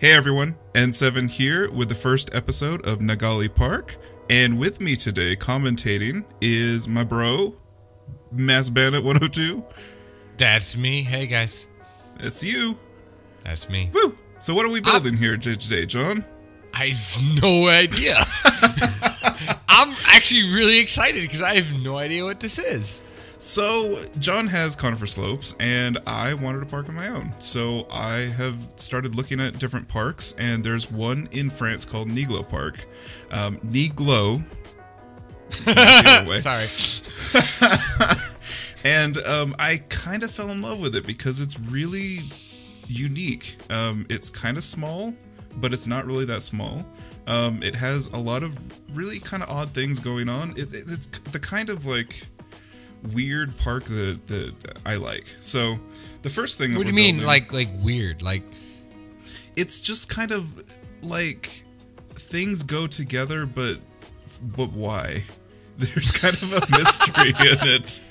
Hey everyone, N7 here with the first episode of Nagali Park. And with me today commentating is my bro, Masked Bandit 102. That's me. Hey guys. It's you. That's me. Woo! So what are we building here j- today, Jon? I have no idea. I'm actually really excited because I have no idea what this is. So Jon has conifer slopes, and I wanted a park of my own. So I have started looking at different parks, and there's one in France called Niglo Park. Um, Niglo. Sorry. and um, I kind of fell in love with it because it's really unique. Um, it's kind of small, but it's not really that small. Um, it has a lot of really kind of odd things going on. It, it, it's the kind of like weird park that that I like. So the first thing. What do you mean, building- like like weird? Like It's just kind of like things go together, but but why? There's kind of a mystery in it.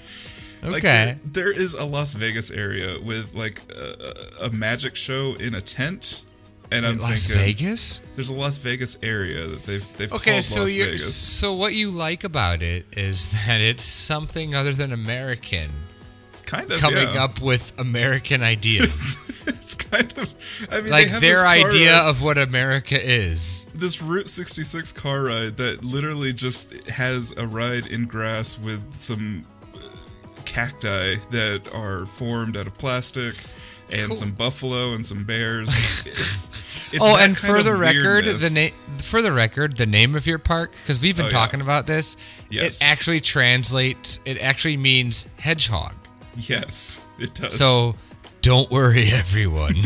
Like, okay, there, there is a Las Vegas area with like a, a magic show in a tent, and I'm Las thinking Vegas. there's a Las Vegas area that they've they've Okay, called so Las you Vegas. so what you like about it is that it's something other than American Kind of coming yeah. up with American ideas. it's kind of I mean like their idea ride- of what America is. this Route 66 car ride that literally just has a ride in grass with some cacti that are formed out of plastic and Cool. some buffalo and some bears. It's, it's oh, and for the record, the name for the record, the name of your park because we've been Oh, yeah. talking about this. Yes. It actually translates. It actually means hedgehog. Yes, it does. So don't worry, everyone.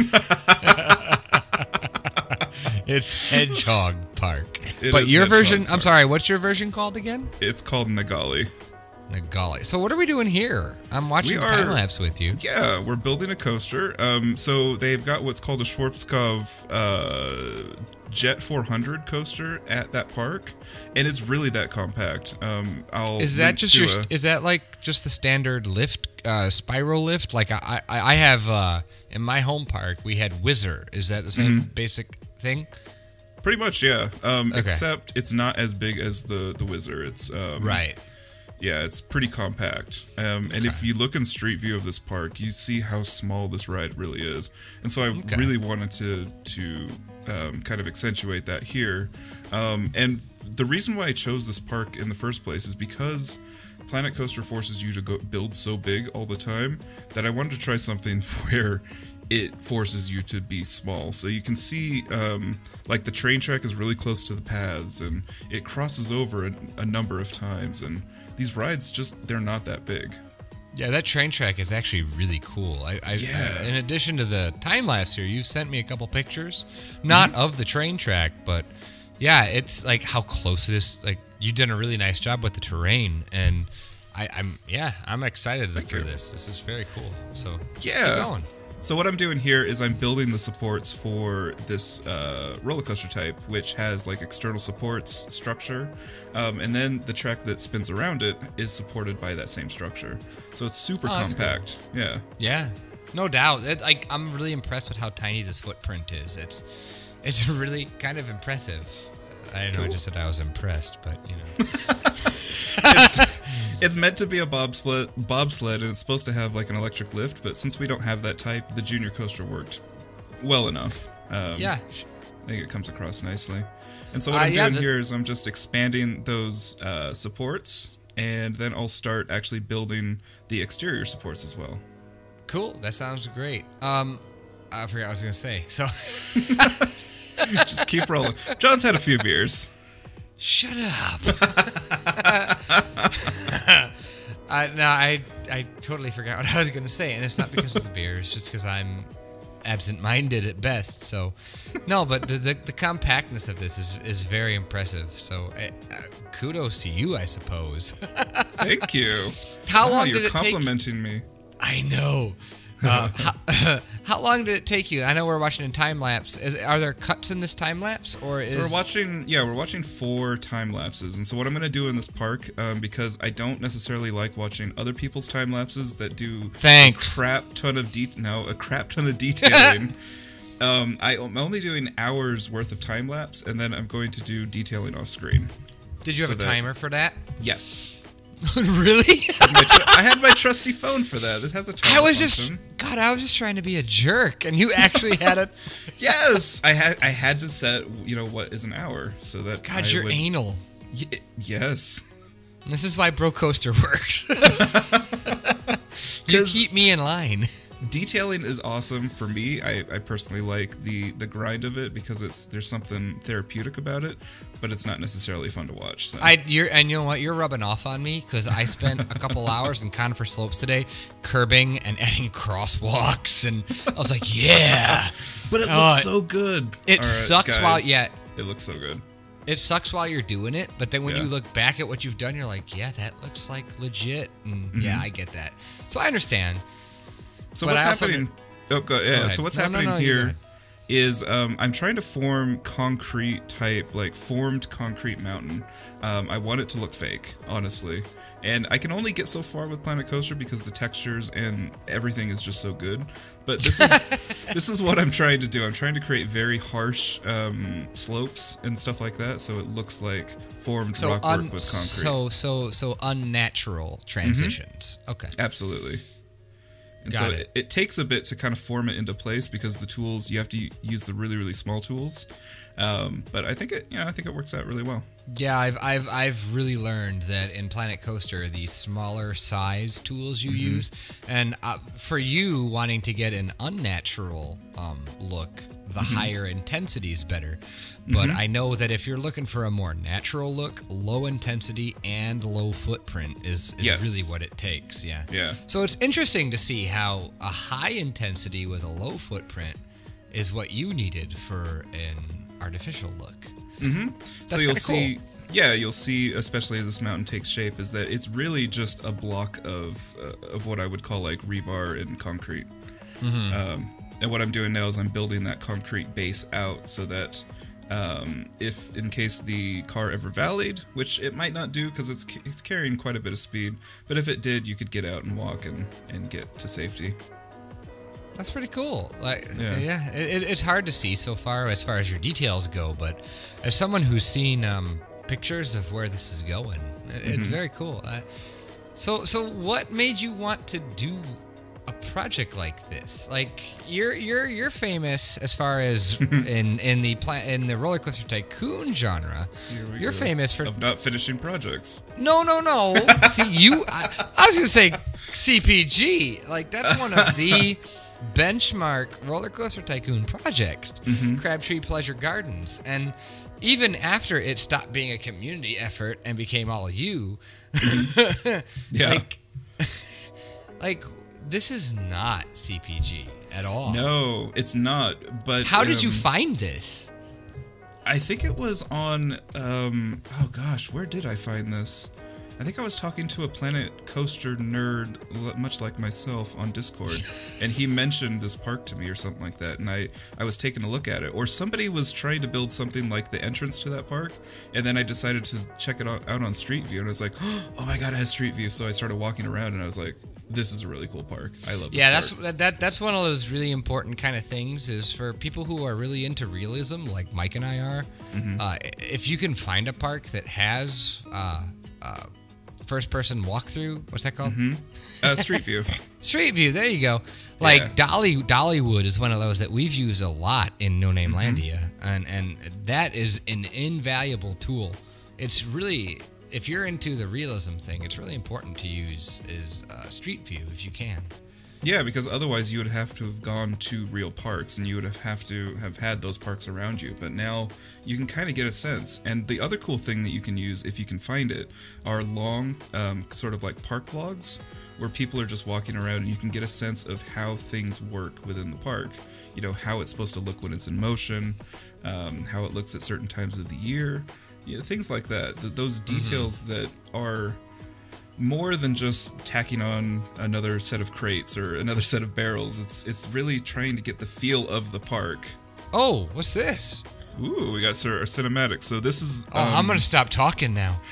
it's Hedgehog Park. It but your version, I'm sorry, what's your version called again? it's called Nagali. Nagali. So what are we doing here? I'm watching We are- time lapse with you. Yeah, we're building a coaster. Um, so they've got what's called a Schwarzkopf uh, Jet 400 coaster at that park, and it's really that compact. Um, I'll Is that just your? a- Is that like just the standard lift, uh, spiral lift? Like I, I, I have uh, in my home park, we had Whizzer. Is that the same Mm-hmm. basic thing? Pretty much, yeah. Um, Okay. Except it's not as big as the the Whizzer. It's um, Right. Yeah, it's pretty compact. Um, and if you look in Street View of this park, you see how small this ride really is. And so I Okay. really wanted to to um, kind of accentuate that here. Um, and the reason why I chose this park in the first place is because Planet Coaster forces you to go build so big all the time that I wanted to try something where it forces you to be small. So you can see, um, like the train track is really close to the paths, and it crosses over a, a number of times. And these rides just they're not that big. Yeah, that train track is actually really cool. I, I Yeah. uh, in addition to the time lapse here, you sent me a couple pictures, not Mm-hmm. of the train track, but yeah, it's like how close it is. Like you did a really nice job with the terrain, and I, I'm yeah, I'm excited for you. this. This is very cool. So Yeah. keep going. So what I'm doing here is I'm building the supports for this uh, roller coaster type, which has like external supports structure, um, and then the track that spins around it is supported by that same structure. So it's super Oh, compact. Yeah. Yeah, no doubt. It, like I'm really impressed with how tiny this footprint is. It's it's really kind of impressive. I don't know. I just said I was impressed, but you know. it's, meant to be a bobsled, bobsled, and it's supposed to have like an electric lift. But since we don't have that type, the junior coaster worked well enough. Um, yeah, I think it comes across nicely. And so what Uh, I'm yeah, doing here is I'm just expanding those uh, supports, and then I'll start actually building the exterior supports as well. Cool. That sounds great. Um, I forgot what I was gonna say. So just keep rolling. Jon's had a few beers. Shut up. uh, no, I I totally forgot what I was gonna say, and it's not because of the beer. It's just because I'm absent-minded at best. So no, but the the, the compactness of this is is very impressive. So uh, uh, kudos to you, I suppose. Thank you. How Wow, long did it take? You're complimenting me. I know. Uh, how, how long did it take you? I know we're watching in time lapse. Is, are there cuts in this time lapse, or is So we're watching, yeah, we're watching four time lapses, and so what I'm gonna do in this park, um, because I don't necessarily like watching other people's time lapses that do Thanks. a crap ton of de- no, a crap ton of detailing. Um, I, I'm only doing hours worth of time lapse, and then I'm going to do detailing off screen. Did you have So a that- timer for that? Yes, really? I had my trusty phone for that. It has a timer I was just. God, I was just trying to be a jerk, and you actually had it. yes. I had I had to set you know what is an hour so that God, I you're would, anal. Y- yes. This is why Bro Coaster works. you keep me in line. Detailing is awesome for me. I, I personally like the the grind of it because it's there's something therapeutic about it, but it's not necessarily fun to watch. So. I you're and you know what? You're rubbing off on me because I spent a couple hours in Conifer Slopes today, curbing and adding crosswalks, and I was like, yeah. but it Oh, looks so good. it right, sucks while- yeah. It looks so good. It sucks while you're doing it, but then when you look back at what you've done, you're like, yeah, that looks like legit. And yeah, Mm-hmm. I get that. So I understand. So But what's happening? Oh, go, yeah. ahead. so what's No, no, happening no, go here is um, I'm trying to form concrete type, like formed concrete mountain. Um, I want it to look fake, honestly, and I can only get so far with Planet Coaster because the textures and everything is just so good. But this is this is what I'm trying to do. I'm trying to create very harsh um, slopes and stuff like that, so it looks like formed So rockwork un- with concrete. so so so unnatural transitions. Okay. Absolutely. And Got so it. it. takes a bit to kind of form it into place because the tools you have to use the really really small tools. Um, but I think it you know I think it works out really well. Yeah, I've I've I've really learned that in Planet Coaster, the smaller size tools you Mm-hmm. use, and uh, for you wanting to get an unnatural um, look, the Mm-hmm. higher intensity is better. But I know that if you're looking for a more natural look, low intensity and low footprint is, is Yes. really what it takes. Yeah. Yeah. So it's interesting to see how a high intensity with a low footprint is what you needed for an artificial look. so That's you'll kinda cool. see yeah you'll see especially as this mountain takes shape is that it's really just a block of uh, of what I would call like rebar and concrete. Mm-hmm. Um, and what I'm doing now is I'm building that concrete base out so that um, if in case the car ever valleyed, which it might not do because it's it's carrying quite a bit of speed, but if it did, you could get out and walk and and get to safety. That's pretty cool. Like, yeah, Yeah. it, it- it's hard to see so far as far as your details go, but as someone who's seen um, pictures of where this is going, it, it's very cool. Uh, so, so what made you want to do a project like this? Like, you're you're you're famous as far as in in the pla- in the roller coaster tycoon genre. You're go. famous for of not finishing projects. no, no, no. See, you. I, I was gonna say CPG. Like that's one of the benchmark roller coaster tycoon projects. Mm-hmm. Crabtree Pleasure Gardens, and even after it stopped being a community effort and became all you, mm-hmm. Yeah. like, like this is not CPG at all. no, it's not. But How did you um, find this? I think it was on. Um, oh gosh, where did I find this? I think I was talking to a Planet Coaster nerd, much like myself, on Discord, and he mentioned this park to me or something like that, and I I was taking a look at it, or somebody was trying to build something like the entrance to that park, and then I decided to check it out, out on Street View, and I was like, oh my god, it has Street View, so I started walking around, and I was like, this is a really cool park. I love. This Yeah, park. that's that, that. That's one of those really important kind of things. Is for people who are really into realism, like Mike and I are. Mm-hmm. Uh, if you can find a park that has uh, uh, first-person walkthrough, what's that called? uh, Street View. Street View. There you go. Like Yeah. Dolly Dollywood is one of those that we've used a lot in No Name Mm-hmm. Landia, and and that is an invaluable tool. It's really if you're into the realism thing, it's really important to use is uh, Street View if you can. Yeah, because otherwise you would have to have gone to real parks and you would have, have to have had those parks around you. But now you can kind of get a sense. And the other cool thing that you can use, if you can find it, are long, um, sort of like park vlogs where people are just walking around and you can get a sense of how things work within the park. You know, how it's supposed to look when it's in motion, um, how it looks at certain times of the year, you know, things like that. Th- those details that are more than just tacking on another set of crates or another set of barrels. It's it's really trying to get the feel of the park. Oh, what's this? Ooh, we got sir our cinematic. So this is Oh, I'm um, gonna stop talking now.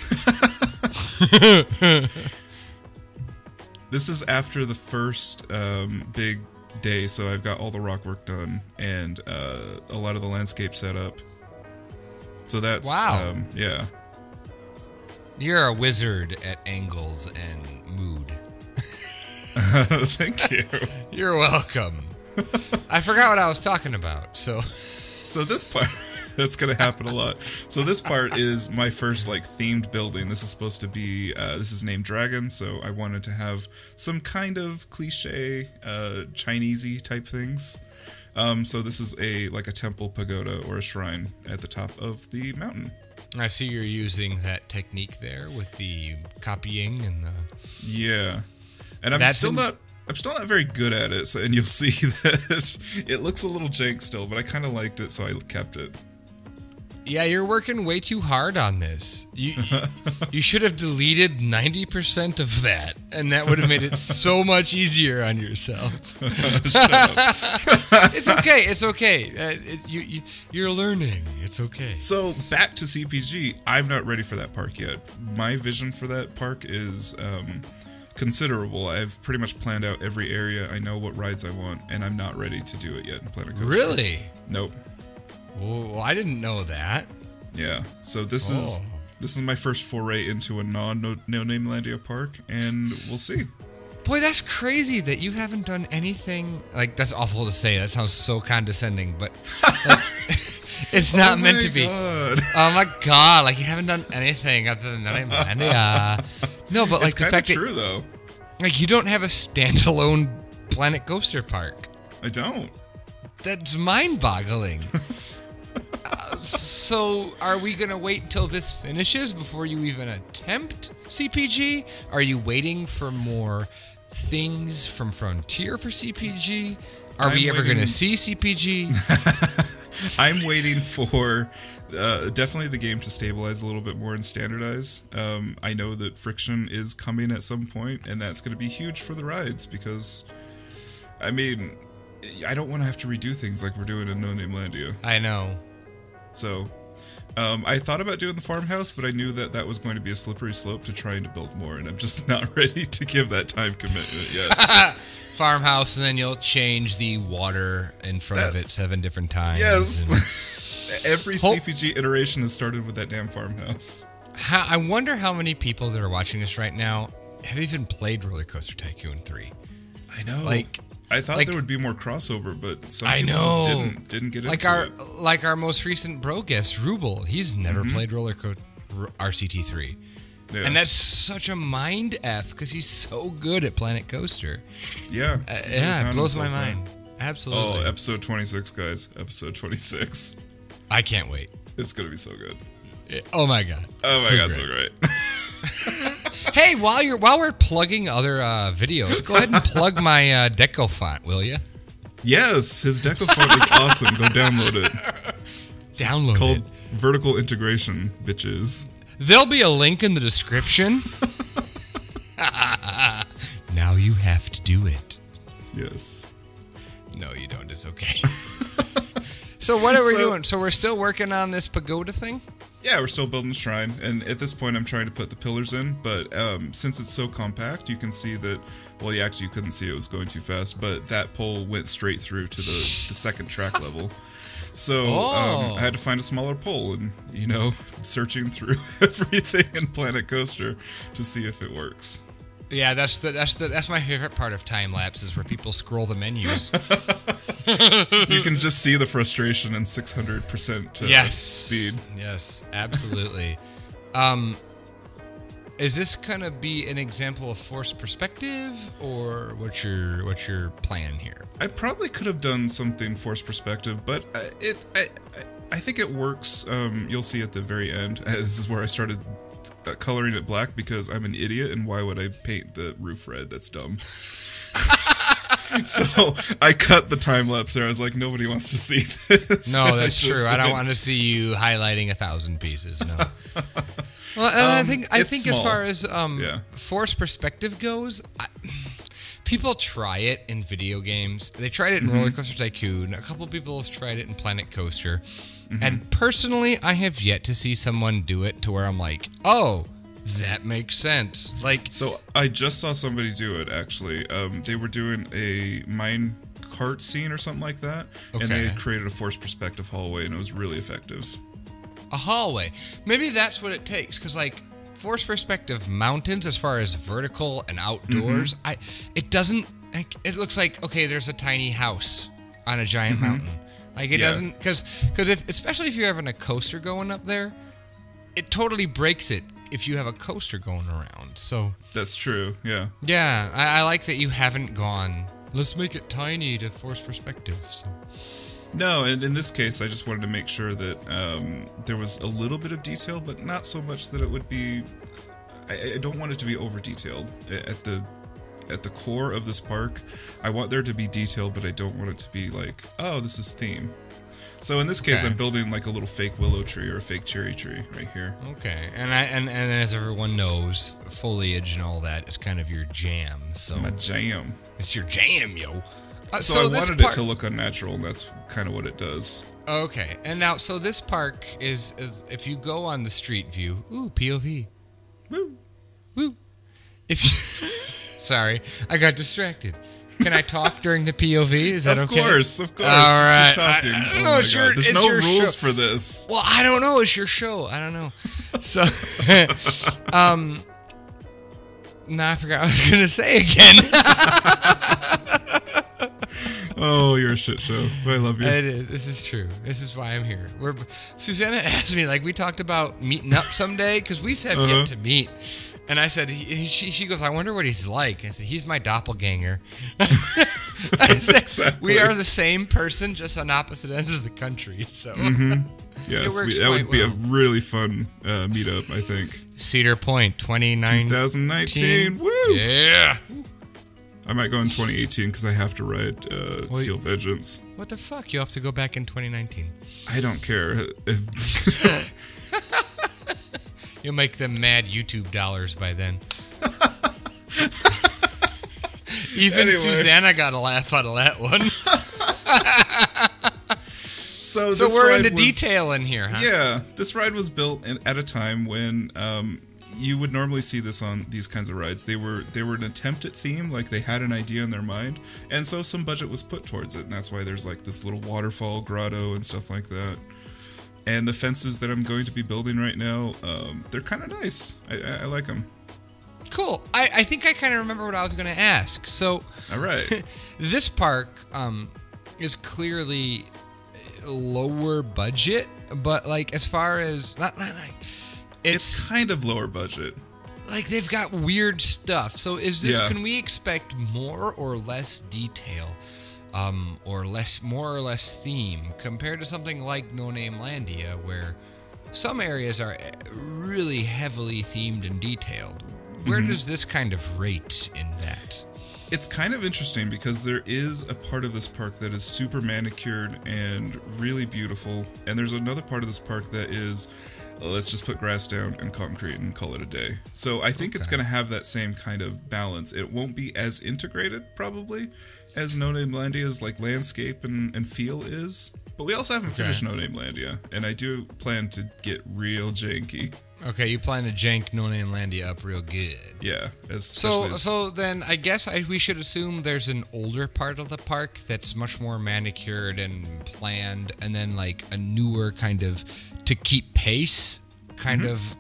this is after the first um, big day, so I've got all the rock work done and uh, a lot of the landscape set up. So that's Wow. um, yeah. You're a wizard at angles and mood. Thank you. You're welcome. I forgot what I was talking about. So So this part that's gonna happen a lot. So this part is my first like themed building. This is supposed to be uh, this is named Dragon, so I wanted to have some kind of cliche uh, Chinesey type things. Um, so this is a like a temple pagoda or a shrine at the top of the mountain. I see you're using that technique there with the copying and the. Yeah, and I'm That's still in- not. I'm still not very good at it, so, and you'll see that it looks a little jank still, but I kind of liked it, so I kept it. Yeah, you're working way too hard on this. You you, you should have deleted 90% of that, and that would have made it so much easier on yourself. it's okay. It's okay. Uh, it, you, you you're learning. It's okay. So back to CPG, I'm not ready for that park yet. My vision for that park is um, considerable. I've pretty much planned out every area. I know what rides I want, and I'm not ready to do it yet in Planet Coaster. Really? Nope. Oh, I didn't know that. Yeah. So this is Oh. this is my first foray into a non no, name Landia park, and we'll see. Boy, that's crazy that you haven't done anything. Like that's awful to say. That sounds so condescending, but like, it's not Oh meant to be. God. Oh my god! Like you haven't done anything other than that. Mandia. No, but like it's the fact true though. that like you don't have a standalone Planet Coaster Park. I don't. That's mind-boggling. So, are we gonna wait till this finishes before you even attempt CPG? Are you waiting for more things from Frontier for CPG? Are we I'm ever waiting- gonna see CPG? I'm waiting for uh, definitely the game to stabilize a little bit more and standardize. Um, I know that friction is coming at some point, and that's going to be huge for the rides because, I mean, I don't want to have to redo things like we're doing in No Name Landia. I know. So, um, I thought about doing the farmhouse, but I knew that that was going to be a slippery slope to trying to build more, and I'm just not ready to give that time commitment yet. Farmhouse, and then you'll change the water in front of it seven different times. yes. Every CPG iteration has started with that damn farmhouse. How, I wonder how many people that are watching this right now have even played Roller Coaster Tycoon 3. I know. Like- I thought like- there would be more crossover, but some I know. just didn't didn't get Like our it. like our most recent bro guest, Rubel. He's never Mm-hmm. played Roller Coaster RCT3. Yeah. And that's such a mind F because he's so good at Planet Coaster. yeah, Uh, yeah, it blows my mind. Absolutely. Oh, episode twenty six, guys. Episode twenty six. I can't wait. It's gonna be so good. Oh my god. Oh my So god, great. so great. Hey, while you're while we're plugging other uh, videos, go ahead and plug my uh, Deco font, will you? yes, his deco font is awesome. Go download it. Download Called it. vertical integration, bitches. There'll be a link in the description. now you have to do it. Yes. No, you don't. It's okay. so what are we So- doing? So we're still working on this pagoda thing. Yeah, we're still building the shrine, and at this point, I'm trying to put the pillars in. But um, since it's so compact, you can see that. Well, you actually couldn't see it was going too fast, but that pole went straight through to the, the second track level. So Oh. um, I had to find a smaller pole, and you know, searching through everything in Planet Coaster to see if it works. Yeah, that's the that's the that's my favorite part of time lapses where people scroll the menus. you can just see the frustration in 600 percent yes, speed. Yes, absolutely. um, is this gonna be an example of forced perspective, or what's your what's your plan here? I probably could have done something forced perspective, but uh, it I, I, I think it works. Um, you'll see at the very end. Uh, This is where I started uh, coloring it black because I'm an idiot, and why would I paint the roof red? That's dumb. so I cut the time lapse there. I was like, nobody wants to see this. No, And I that's just true. I don't want to see you highlighting a thousand pieces. No. well, and I Um, think I it's think as far as um, Yeah. force perspective goes, I, people try it in video games. They tried it in Mm-hmm. Roller Coaster Tycoon. A couple people have tried it in Planet Coaster, Mm-hmm. and personally, I have yet to see someone do it to where I'm like, oh, that makes sense. Like, So I just saw somebody do it. Actually, um, they were doing a mine cart scene or something like that, and they had created a forced perspective hallway, and it was really effective. a hallway. Maybe that's what it takes because like forced perspective mountains as far as vertical and outdoors, I it doesn't it looks like okay, there's a tiny house on a giant mountain. Like it Yeah. doesn't because because if especially if you're having a coaster going up there, it totally breaks it if you have a coaster going around. So That's true. Yeah. yeah, I, I like that you haven't gone. Let's make it tiny to force perspective. So No, and in this case, I just wanted to make sure that um, there was a little bit of detail, but not so much that it would be. I, I don't want it to be over detailed at the at the core of this park. I want there to be detail, but I don't want it to be like, oh, this is theme. So in this case, Okay. I'm building like a little fake willow tree or a fake cherry tree right here. okay, and I and, and as everyone knows, foliage and all that is kind of your jam. So My jam. It's your jam, yo. Uh, So, I wanted park- it to look unnatural, and that's kind of what it does. Okay, and now so this park is is if you go on the street view, ooh POV, Woo. woo. If you, sorry, I got distracted. Can I talk during the POV? Is that Of okay? Of course, of course. All right. I- I don't Oh know, it's your- There's it's no your rules show. for this. Well, I don't know. It's your show. I don't know. So, um, no, I forgot what I was gonna say again. Oh, you're a shit show. I love you. It is. This is true. This is why I'm here. We're Susanna asked me like we talked about meeting up someday because we have Uh-huh. yet to meet. And I said, he, he- she, she goes, I wonder what he's like. I said, he's my doppelganger. I said, Exactly. we are the same person, just on opposite ends of the country. So, Yes, we, that would be well. a really fun uh, meetup, I think. Cedar Point, 2019. 2019, woo! Yeah. I might go in 2018 because I have to ride uh, Well, Steel Vengeance. What the fuck? You have to go back in 2019. I don't care. You'll make them mad YouTube dollars by then. Even Anyway. Susanna got a laugh out of that one. so So this we're ride into was- detail in here, huh? Yeah, this ride was built in, at a time when um, you would normally see this on these kinds of rides. They were they were an attempt at theme, like they had an idea in their mind, and so some budget was put towards it, and that's why there's like this little waterfall grotto and stuff like that. And the fences that I'm going to be building right now, um, they're kind of nice. I, I, I like them. Cool. I, I think I kind of remember what I was going to ask. So All right. this park um, is clearly lower budget, but like as far as not not like it's it's, kind of lower budget. like they've got weird stuff. So is this Yeah. can we expect more or less detail? Um, or less, more or less theme compared to something like No Name Landia, where some areas are eh, really heavily themed and detailed. Where Mm-hmm. does this kind of rate in that? It's kind of interesting because there is a part of this park that is super manicured and really beautiful, and there's another part of this park that is let's just put grass down and concrete and call it a day. So I think it's going to have that same kind of balance. It won't be as integrated probably as No Name Landia's like landscape and, and feel is. But we also haven't Okay. finished No Name Landia, and I do plan to get real janky. Okay, you plan to jank No Name Landia up real good. Yeah, So, as- so then I guess I, we should assume there's an older part of the park that's much more manicured and planned, and then like a newer kind of to keep pace, kind mm-hmm. of.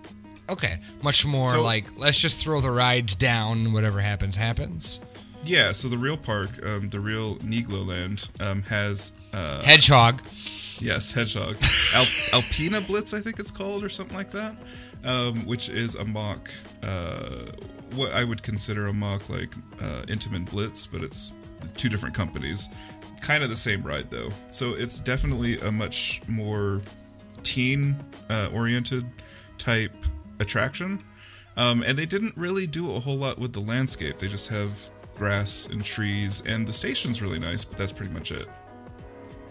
Okay, much more. So- like let's just throw the rides down. Whatever happens, happens. Yeah. So the real park, um, the real Nigloland, um, has uh, Hedgehog. Yes, Hedgehog. Al- Alpina Blitz, I think it's called, or something like that, um, which is a mock, uh, what I would consider a mock like uh, Intamin Blitz, but it's two different companies. Kind of the same ride, though. So it's definitely a much more teen uh, oriented type attraction. Um, and they didn't really do a whole lot with the landscape. They just have grass and trees, and the station's really nice, but that's pretty much it.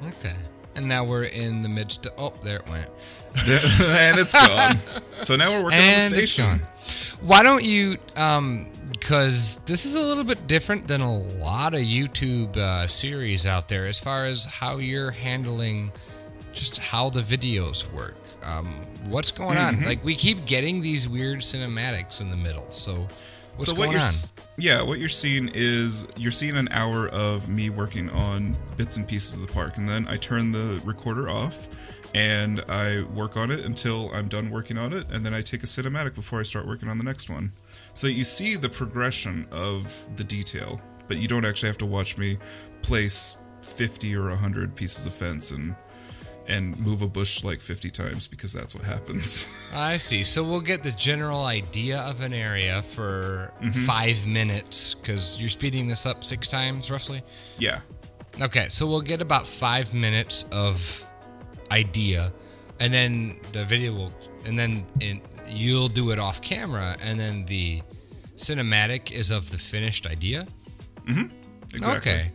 Okay. And now we're in the midst. Of, oh, there it went. and it's gone. So now we're working on the and it's station. gone. Why don't you? Um, because this is a little bit different than a lot of YouTube uh, series out there, as far as how you're handling just how the videos work. Um, what's going Mm-hmm. on? Like we keep getting these weird cinematics in the middle. So What's so what you're on? yeah, what you're seeing is you're seeing an hour of me working on bits and pieces of the park, and then I turn the recorder off and I work on it until I'm done working on it, and then I take a cinematic before I start working on the next one. So you see the progression of the detail, but you don't actually have to watch me place 50 or 100 pieces of fence and and move a bush like 50 times because that's what happens. I see. So we'll get the general idea of an area for Mm-hmm. five minutes because you're speeding this up six times roughly. yeah. Okay, so we'll get about five minutes of idea, and then the video will, and then in, you'll do it off camera, and then the cinematic is of the finished idea. Mm-hmm. Exactly. Okay.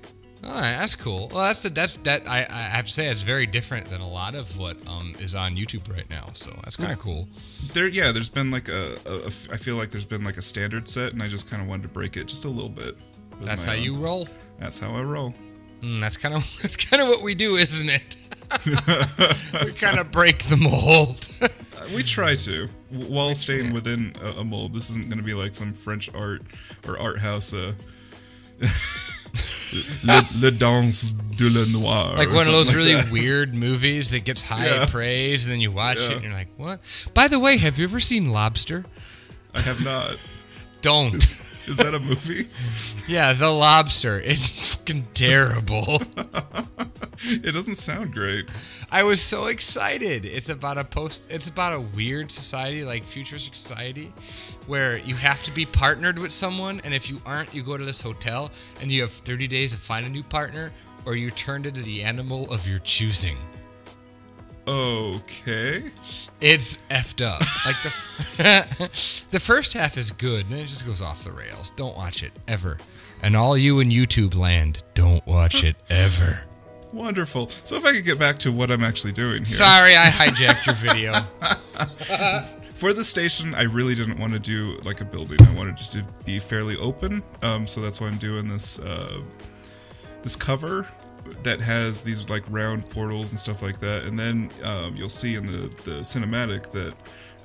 All right, that's cool. Well, that's the, that's that I, I have to say it's very different than a lot of what um is on YouTube right now. So that's kind of cool. There, yeah. There's been like a, a, a f- I feel like there's been like a standard set, and I just kind of wanted to break it just a little bit. That's how own. you roll. That's how I roll. Mm, that's kind of that's kind of what we do, isn't it? we kind of break the mold. Uh, We try to, while staying within a, a mold. This isn't going to be like some French art or art house. Uh, Le, Le Danse de la Noir. like one of those something really that. weird movies that gets high Yeah. praise, and then you watch it and you're like, "What?" By the way, have you ever seen Lobster? I have not. Don't. Is that a movie? yeah, The Lobster. It's fucking terrible. It doesn't sound great. I was so excited. It's about a post. It's about a weird society, like futuristic society, where you have to be partnered with someone, and if you aren't, you go to this hotel, and you have 30 days to find a new partner, or you turn into the animal of your choosing. Okay. It's effed up. Like the the first half is good, and then it just goes off the rails. Don't watch it ever. And all you in YouTube land, don't watch it ever. Wonderful. So if I could get back to what I'm actually doing here. Sorry, I hijacked your video. For the station, I really didn't want to do like a building. I wanted it to be fairly open. Um, so that's why I'm doing this uh, this cover that has these like round portals and stuff like that. And then um, you'll see in the the cinematic that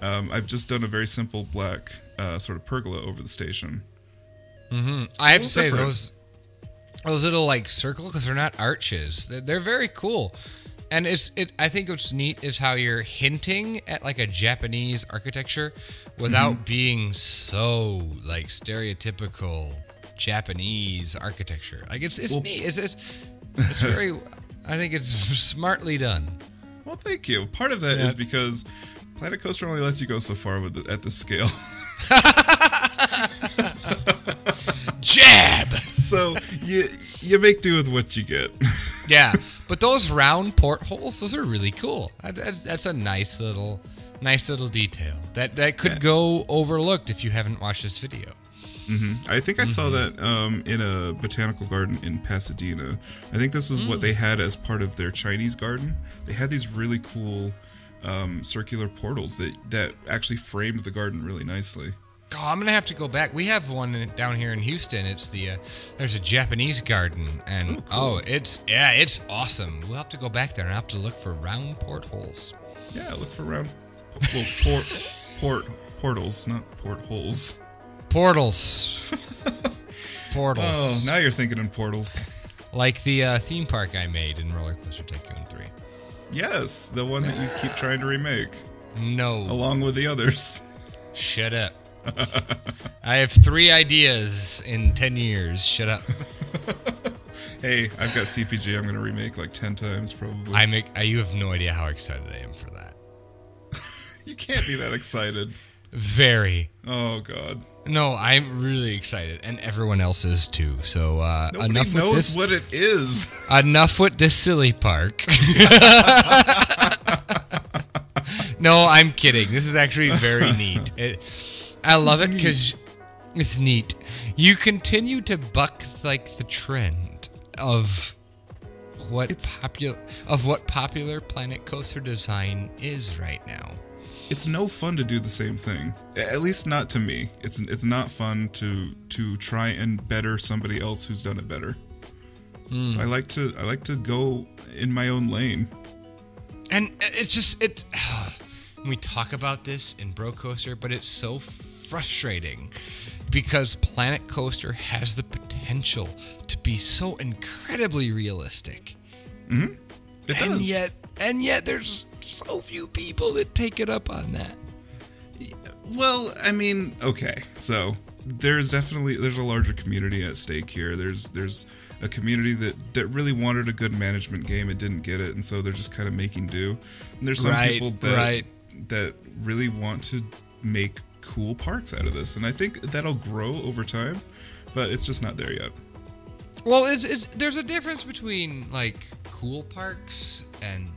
um, I've just done a very simple black uh, sort of pergola over the station. I have to say different. those those little like circle because they're not arches. They're, they're very cool, and it's it. I think what's neat is how you're hinting at like a Japanese architecture without Mm-hmm. being so like stereotypical Japanese architecture. Like it's it's Well- neat. It's it's, it's very. I think it's smartly done. Well, thank you. Part of that is Yeah. because Planet Coaster only lets you go so far with the, at this scale. Jab. so you you make do with what you get. Yeah, but those round portholes, those are really cool. That, that- that's a nice little, nice little detail that that could go overlooked if you haven't watched this video. I think I saw Mm-hmm. that um, in a botanical garden in Pasadena. I think this is Mm. what they had as part of their Chinese garden. They had these really cool um, circular portals that that actually framed the garden really nicely. Oh, I'm gonna have to go back. We have one down here in Houston. It's the uh, there's a Japanese garden, and oh, it's yeah, it's awesome. We'll have to go back there and have to look for round portholes. Yeah, look for round well, port port portals, not portholes. Portals. Portals. Oh, now you're thinking in portals. like the uh, theme park I made in Roller Coaster Tycoon 3. Yes, the one that you keep trying to remake, No. along with the others. Shut up. I have three ideas in 10 years. Shut up. Hey, I've got CPG. I'm going to remake like ten times probably. I make. I, you have no idea how excited I am for that. you can't be that excited. Very. Oh God. No, I'm really excited, and everyone else is too. So uh, Nobody enough with knows this. what it is. enough with this silly park. no, I'm kidding. This is actually very neat. It, I love it because it's neat. You continue to buck like the trend of what It's- popular of what popular planet coaster design is right now. It's no fun to do the same thing. At least not to me. It's it's not fun to to try and better somebody else who's done it better. Hmm. I like to I like to go in my own lane. And it's just it. We talk about this in Bro Coaster, but it's so frustrating. because Planet Coaster has the potential to be so incredibly realistic. Mm-hmm. It and does. yet and yet there's so few people that take it up on that. Well, I mean, okay. So there's definitely there's a larger community at stake here. There's there's a community that that really wanted a good management game and didn't get it, and so they're just kind of making do. And there's some Right, people that right. that really want to make cool parks out of this, and I think that'll grow over time, but it's just not there yet. Well, it's, it's there's a difference between like cool parks and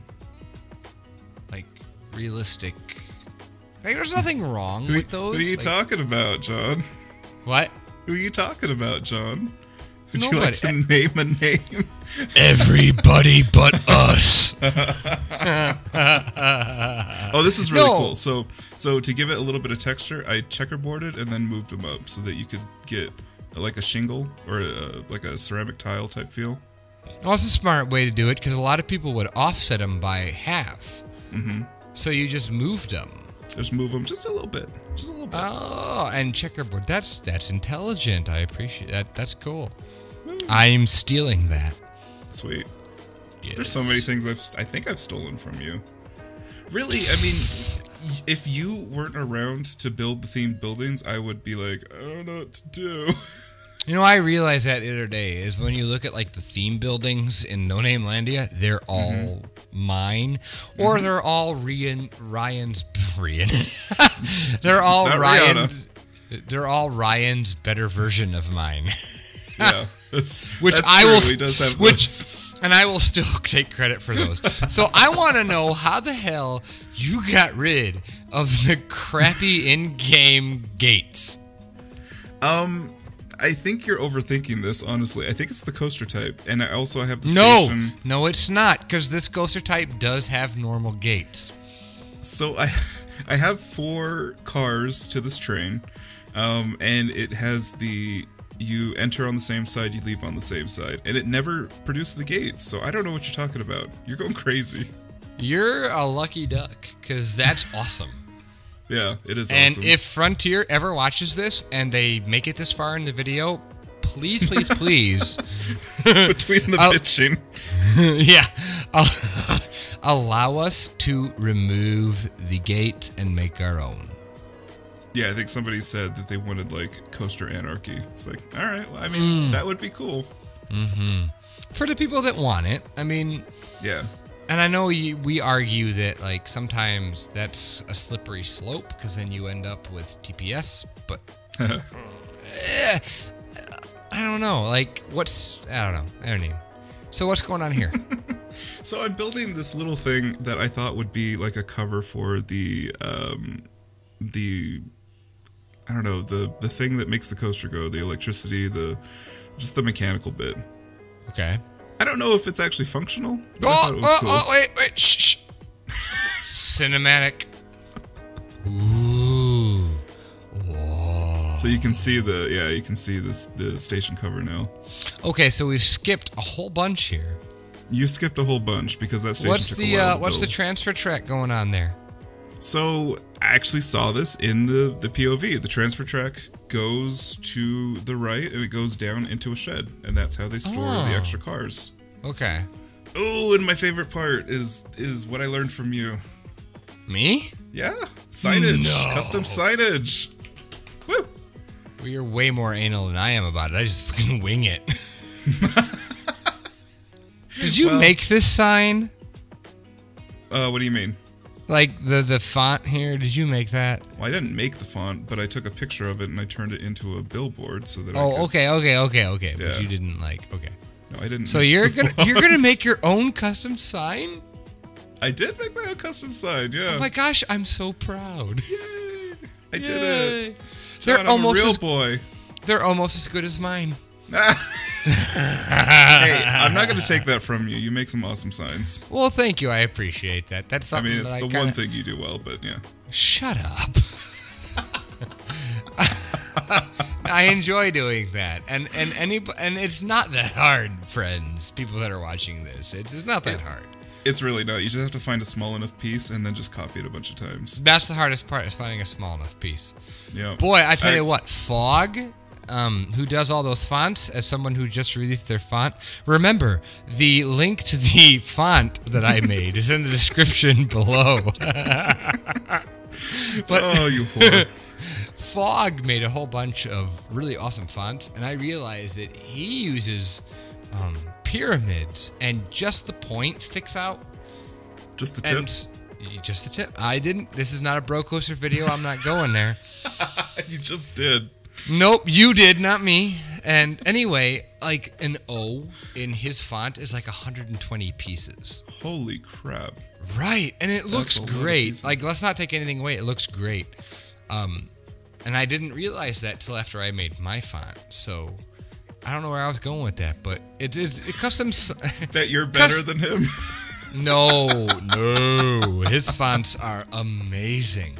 like realistic. Like, there's nothing wrong with those. who are you like- talking about, Jon? What? Who are you talking about, Jon? Would you like to name a name? Everybody but us. Oh, this is really No. cool. So, so to give it a little bit of texture, I checkerboarded and then moved them up so that you could get like a shingle or a, like a ceramic tile type feel. Well, it's a smart way to do it because a lot of people would offset them by half. Mm-hmm. So you just moved them. Just move them just a little bit, just a little bit. Oh, and checkerboard. That's that's intelligent. I appreciate that. That's cool. I'm stealing that. Sweet. Yes. There's so many things I've I think I've stolen from you. Really, I mean, if you weren't around to build the themed buildings, I would be like, I don't know what to do. You know, I realized that the other day is when you look at like the theme buildings in No Name Landia, they're mm-hmm. all mine, or mm-hmm. they're all Ryan Ryan's Ryan. they're all Ryan's. They're all Ryan's better version of mine, yeah, that's, which that's I true. will, He does have which, those. and I will still take credit for those. so I want to know how the hell you got rid of the crappy in-game gates. Um, I think you're overthinking this. Honestly, I think it's the coaster type, and I also have the No, station. no, it's not, because this coaster type does have normal gates. So I, I have four cars to this train, um, and it has the you enter on the same side, you leave on the same side, and it never produced the gates. So I don't know what you're talking about. You're going crazy. You're a lucky duck, because that's awesome. Yeah, it is. And awesome. if Frontier ever watches this and they make it this far in the video, please, please, please, between the bitching, yeah, al- allow us to remove the gate and make our own. Yeah, I think somebody said that they wanted like coaster anarchy. It's like, all right, well, I mean, that would be cool. For the people that want it, I mean, Yeah. and I know you, we argue that like sometimes that's a slippery slope because then you end up with TPS, but eh, I don't know. Like, what's I don't know. I don't know. So what's going on here? So I'm building this little thing that I thought would be like a cover for the um the I don't know, the the thing that makes the coaster go, the electricity, the just the mechanical bit. Okay. I don't know if it's actually functional, but Oh, thought it was oh, cool. oh, wait, wait, shh, shh. Cinematic. Ooh. So you can see the yeah, you can see this the station cover now. Okay, so we've skipped a whole bunch here. You skipped a whole bunch because that station What's took the a while uh, to what's the transfer track going on there? So I actually saw this in the the POV. The transfer track goes to the right and it goes down into a shed, and that's how they store Oh. the extra cars. Okay. Oh, and my favorite part is is what I learned from you. Me? Yeah, signage, No. custom signage. Woo! Well, you're way more anal than I am about it. I just fucking wing it. Did you Well- make this sign? Uh, what do you mean? Like the the font here? Did you make that? Well, I didn't make the font, but I took a picture of it and I turned it into a billboard so that I Oh, could. okay, okay, okay, okay. Yeah. But you didn't like. Okay. No, I didn't. So you're gonna you're gonna make your own custom sign? I did make my own custom sign. Yeah. Oh my gosh, I'm so proud. Yay! I did Yay. it. They're I'm almost a real as- boy. They're almost as good as mine. Hey, I'm not going to take that from you. You make some awesome signs. Well, thank you. I appreciate that. That's something. I mean, it's the kinda... one thing you do well, but yeah. Shut up. I enjoy doing that, and and any and it's not that hard, friends. People that are watching this, it's it's not that hard. It's really not. You just have to find a small enough piece and then just copy it a bunch of times. That's the hardest part is finding a small enough piece. Yeah. Boy, I tell I- you what, Fog, um, who does all those fonts, as someone who just released their font, remember the link to the font that I made is in the description below. but Oh, you whore. Fog made a whole bunch of really awesome fonts, and I realized that he uses um, pyramids, and just the point sticks out. just the And tips. just the tip. I didn't. This is not a bro coaster video. I'm not going there. you just did. Nope, you did, not me. And anyway, like an O in his font is like 120 pieces. Holy crap. Right, and it looks a lot of great. Like, let's not take anything away. It looks great. Um, and I didn't realize that till after I made my font. So I don't know where I was going with that, but it is it custom. That you're better than him. No, no. His fonts are amazing.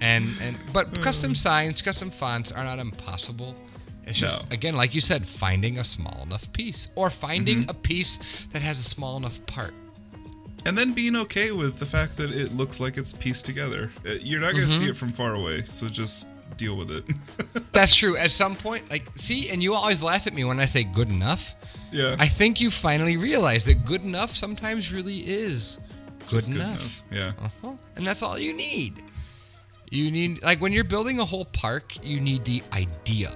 And and but custom signs, custom fonts are not impossible. It's just No. again, like you said, finding a small enough piece or finding Mm-hmm. a piece that has a small enough part. and then being okay with the fact that it looks like it's pieced together. Uh, You're not going to Mm-hmm. see it from far away, so just deal with it. That's true. At some point, like see, and you always laugh at me when I say good enough. yeah. I think you finally realize that good enough sometimes really is good Just enough. Yeah. Uh-huh. And that's all you need. You need like when you're building a whole park, you need the idea.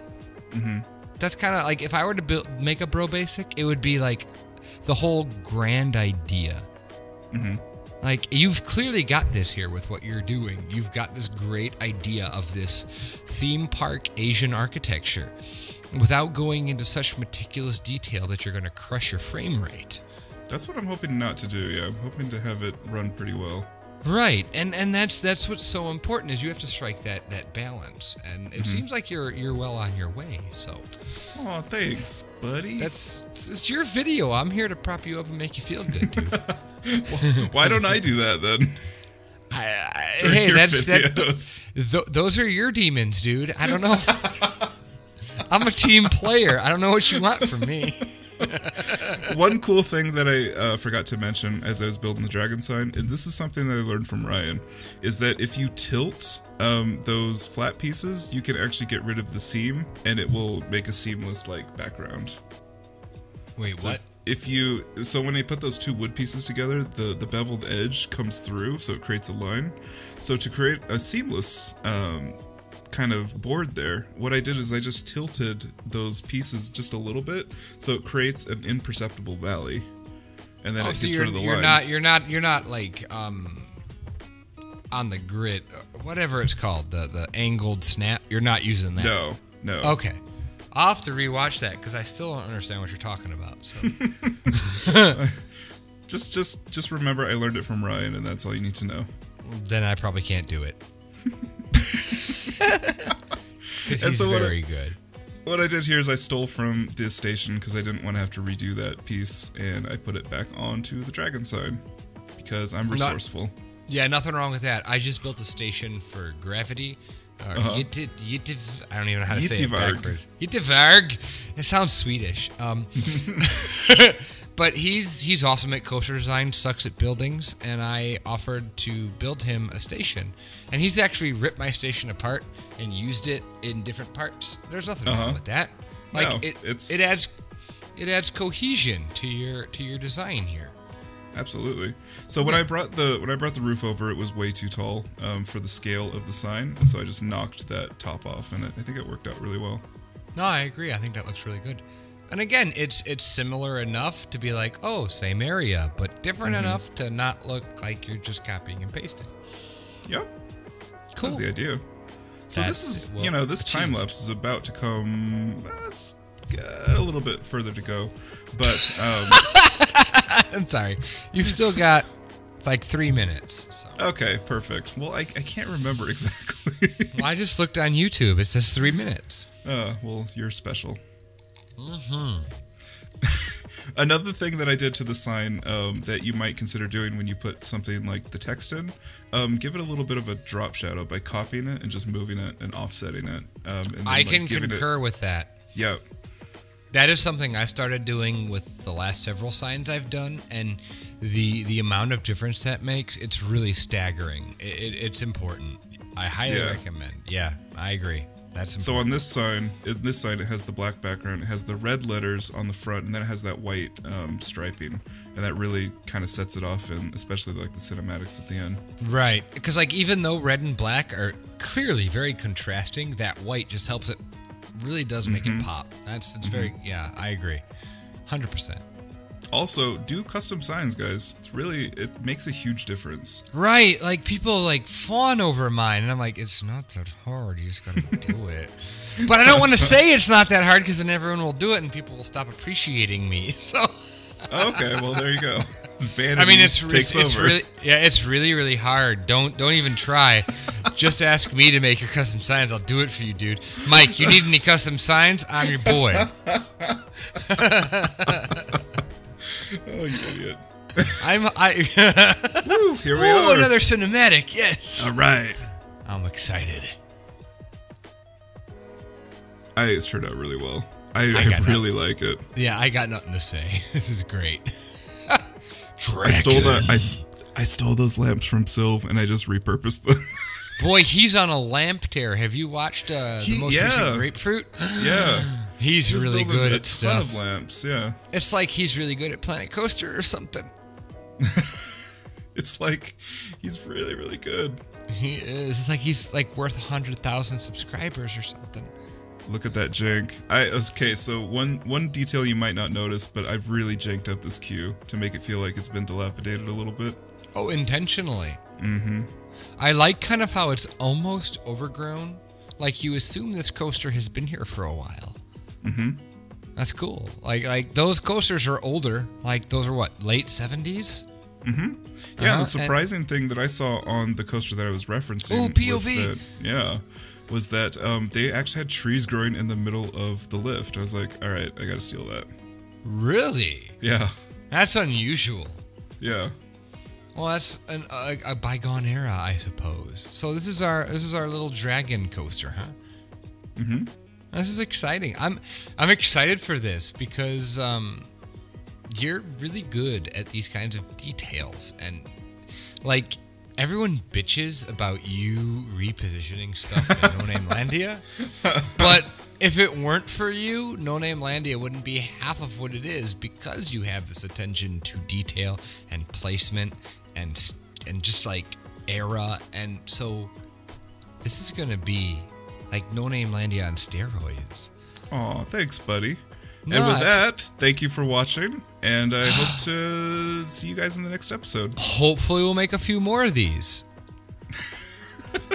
Mm-hmm. That's kind of like if I were to build make a bro basic, it would be like the whole grand idea. Mm-hmm. Like you've clearly got this here with what you're doing. You've got this great idea of this theme park Asian architecture, without going into such meticulous detail that you're going to crush your frame rate. That's what I'm hoping not to do. Yeah, I'm hoping to have it run pretty well. Right, and and that's that's what's so important is you have to strike that that balance, and it Mm-hmm. seems like you're you're well on your way. So Oh, thanks, buddy. that's it's your video. I'm here to prop you up and make you feel good, dude. Why don't I do that then? I, I, hey, that's that. videos. Th- those are your demons, dude. I don't know. I'm a team player. I don't know what you want from me. One cool thing that I uh, forgot to mention as I was building the dragon sign, and this is something that I learned from Ryan, is that if you tilt um, those flat pieces, you can actually get rid of the seam, and it will make a seamless like background. Wait, So what? If, if you so when I put those two wood pieces together, the the beveled edge comes through, so it creates a line. So to create a seamless um, kind of board there, what I did is I just tilted those pieces just a little bit, so it creates an imperceptible valley, and then Oh, it so gets rid of the you're line. not you're not you're not like um on the grid, whatever it's called, the the angled snap. You're not using that. no, no. Okay. I'll have to rewatch that because I still don't understand what you're talking about. So Just just just remember, I learned it from Ryan, and that's all you need to know. then I probably can't do it. Because he's so what I- very good. What I did here is I stole from this station because I didn't want to have to redo that piece, and I put it back onto the dragon side because I'm resourceful. Yeah, nothing wrong with that. I just built a station for gravity. Uh, Yittiv- I don't even know how to say it backwards. Yittivarg. It sounds Swedish. Um, but he's he's awesome at coaster design, sucks at buildings, and I offered to build him a station. And he's actually ripped my station apart and used it in different parts. There's nothing Uh-huh. wrong with that. Like No, it, it's- it adds it adds cohesion to your to your design here. Absolutely. So when I brought the when I brought the roof over, it was way too tall um, for the scale of the sign, and so I just knocked that top off, and it, I think it worked out really well. No, I agree. I think that looks really good. And again, it's it's similar enough to be like, oh, same area, but different Mm-hmm. enough to not look like you're just copying and pasting. Yep, Cool. that's the idea. So That's- this is well, you know this time lapse is about to come. uh, It's a little bit further to go, but um, I'm sorry. You've still got like three minutes. So okay, perfect. Well, I, I can't remember exactly. well, I just looked on YouTube. It says three minutes. Uh, well, you're special. Another thing that I did to the sign um, that you might consider doing when you put something like the text in, um, give it a little bit of a drop shadow by copying it and just moving it and offsetting it. Um, and then, I like, can it- concur with that. yeah, That is something I started doing with the last several signs I've done, and the the amount of difference that makes it's really staggering. It, it, it's important. I highly Yeah. recommend. Yeah, I agree. That's So on this sign, in this sign, it has the black background. It has the red letters on the front, and then it has that white um, striping, and that really kind of sets it off, and especially like the cinematics at the end. right because like even though red and black are clearly very contrasting, that white just helps it. Really does make Mm-hmm. it pop. That's it's very yeah. I agree, hundred percent. Also, do custom signs, guys. It's really it makes a huge difference. Right, like people like fawn over mine, and I'm like, it's not that hard. You just gotta do it. But I don't want to say it's not that hard because then everyone will do it, and people will stop appreciating me. So Okay, well there you go. Vanity I mean, it's takes it's, it's really yeah, it's really really hard. Don't don't even try. Just ask me to make your custom signs. I'll do it for you, dude. Mike, you need any custom signs? I'm your boy. Oh, you idiot! I'm I. Woo, here we Ooh, are. another cinematic. Yes, All right. I'm excited. I, it's turned out really well. I, I I, really like it. Yeah, I got nothing to say. This is great. I stole that. I stole those lamps from Sylv, and I just repurposed them. Boy, he's on a lamp tear. Have you watched uh, the He- most yeah. recent Grapefruit? yeah, He's He really good at stuff. lamps. Yeah, It's like he's really good at Planet Coaster or something. it's like he's really, really good. He is. It's like he's like worth a hundred thousand subscribers or something. Look at that jank. I okay. So one one detail you might not notice, but I've really janked up this queue to make it feel like it's been dilapidated a little bit. Oh, intentionally. Mm-hmm. I like kind of how it's almost overgrown. Like you assume this coaster has been here for a while. Mm-hmm. That's cool. Like like those coasters are older. Like those are what late seventies. Yeah, Uh-huh, the surprising thing that I saw on the coaster that I was referencing was POV. that yeah, was that um, they actually had trees growing in the middle of the lift. I was like, all right, I got to steal that. Really? Yeah, That's unusual. yeah. Well, that's an, a, a bygone era, I suppose. So this is our this is our little dragon coaster, huh? Mm-hmm. This is exciting. I'm I'm excited for this because um, you're really good at these kinds of details and like everyone bitches about you repositioning stuff in No Name Landia, but if it weren't for you, No Name Landia wouldn't be half of what it is because you have this attention to detail and placement and and just like era and so this is gonna be like No Name Landia on steroids. Aw, thanks, buddy. No, and with that, thank you for watching, and I hope to see you guys in the next episode. Hopefully, we'll make a few more of these.